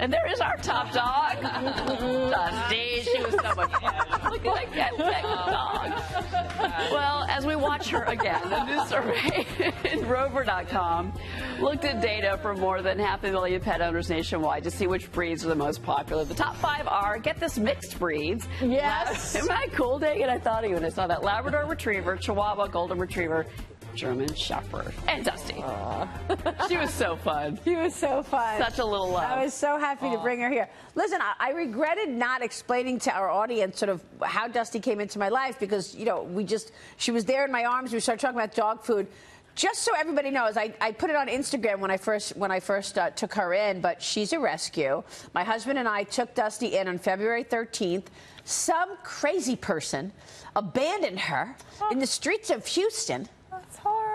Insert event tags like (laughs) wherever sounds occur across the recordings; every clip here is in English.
And there is our top dog, Dusty. She was so much fun. (laughs) Look at that dog. Well, as we watch her again, the new survey in Rover.com looked at data from more than half a million pet owners nationwide to see which breeds are the most popular. The top five are, get this, mixed breeds. Yes. Isn't that cool, And I thought of you when I saw that. Labrador Retriever, Chihuahua, Golden Retriever, German Shepherd, and Dusty. she was so fun. She was so fun. Such a little love. I was so happy to bring her here. Listen, I, I regretted not explaining to our audience sort of how Dusty came into my life because, you know, we just, she was there in my arms. We started talking about dog food. Just so everybody knows, I, I put it on Instagram when I first when I first uh, took her in, but she's a rescue. My husband and I took Dusty in on February 13th. Some crazy person abandoned her in the streets of Houston.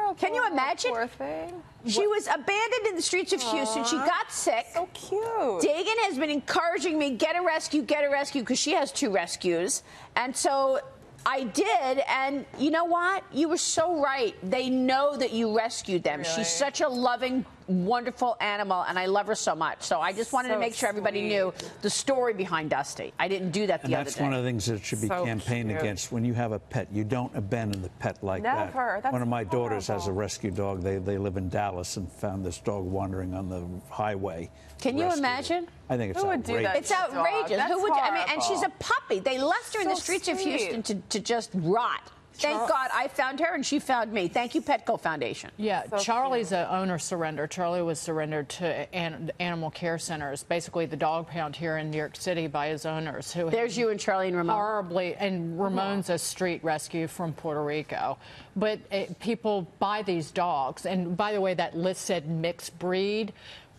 Horrible. Can you imagine? Poor thing. She was abandoned in the streets of Houston. She got sick. So cute. Dagen has been encouraging me, get a rescue, get a rescue, because she has two rescues. And so I did, and you know what? You were so right. They know that you rescued them. Really? She's such a loving, wonderful animal, and I love her so much. So I just wanted to make sure everybody sweet. knew the story behind Dusty. I didn't do that the And other that's day. one of the things that should be So campaigned cute. against. When you have a pet, you don't abandon the pet like Never. that. That's one of my daughters has a rescue dog. They, they live in Dallas and found this dog wandering on the highway. Can you Rescued it. imagine? I think it's Who would do that? outrageous. It's outrageous. That's Who would? I mean, and she's a puppy. They left her in the So streets of sweet. Houston to, to just rot. Thank Char- God I found her and she found me. Thank you, Petco Foundation. Yeah, So Charlie's an owner surrender. Charlie was surrendered to an, animal care centers, basically the dog pound here in New York City by his owners who There's you and Charlie and Ramon. horribly and Ramon's a street rescue from Puerto Rico. But uh, people buy these dogs, and by the way, that list said mixed breed.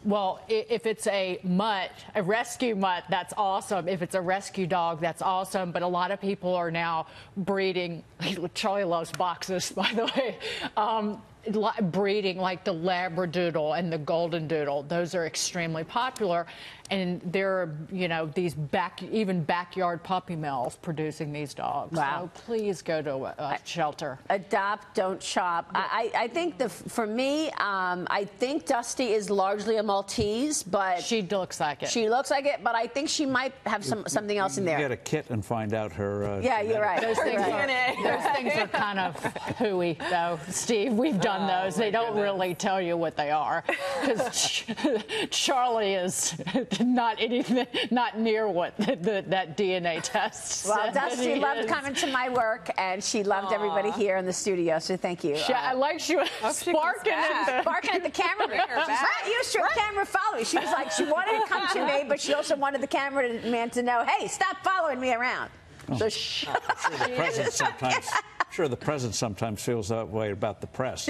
Well, if it's a mutt, a rescue mutt, that's awesome. If it's a rescue dog, that's awesome. But a lot of people are now breeding. (laughs) Charlie loves boxes, (laughs) by the way. Um, breeding like the Labradoodle and the Golden Doodle. Those are extremely popular, and there are you know these back even backyard puppy mills producing these dogs. Wow. So please go to a, a shelter. Adopt, don't shop. I, I I think the for me, um, I think Dusty is largely a Maltese, but She looks like it. she looks like it. But I think she might have some something else in You there. get a kit and find out her. Uh, yeah, you're right. those things, are, those things are kind of (laughs) hooey, though, Steve. We've done Oh those. They don't really tell you what they are because (laughs) Charlie is not anything, not near what the, the, that DNA test. Well, said that Dusty he loved is. coming to my work, and she loved everybody here in the studio. So thank you. She, I uh, like (laughs) she was sparking back. at the. barking at the camera. She's (laughs) not used to a camera following. She was like, she wanted to come to me, but she also wanted the cameraman to know, hey, stop following me around. Oh, so she, Sure, the president sometimes. Sure, the president sometimes feels that way about the press.